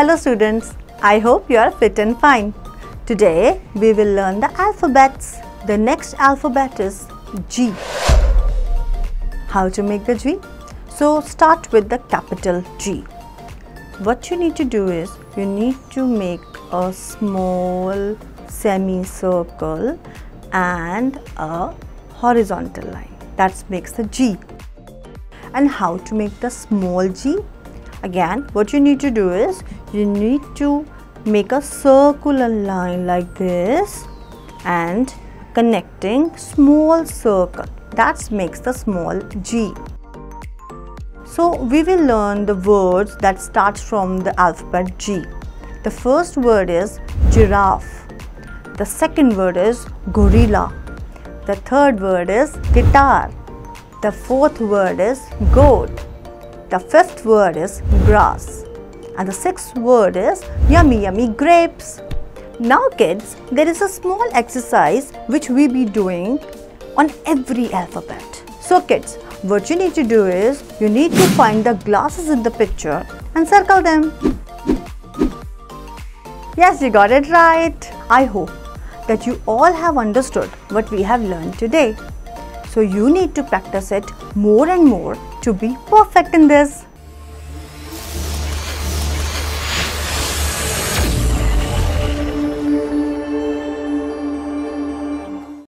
Hello students, I hope you are fit and fine. Today we will learn the alphabets. The next alphabet is G. How to make the G? So start with the capital G. What you need to do is you need to make a small semicircle and a horizontal line. That makes the G. And how to make the small g? Again, what you need to do is you need to make a circular line like this and connecting small circle that makes the small g. So we will learn the words that starts from the alphabet G. The first word is giraffe. The second word is gorilla. The third word is guitar. The fourth word is goat. The fifth word is grass. And the sixth word is yummy yummy grapes. Now kids, there is a small exercise which we be doing on every alphabet. So kids, what you need to do is you need to find the glasses in the picture and circle them. Yes, you got it right. I hope that you all have understood what we have learned today. So you need to practice it more and more to be perfect in this.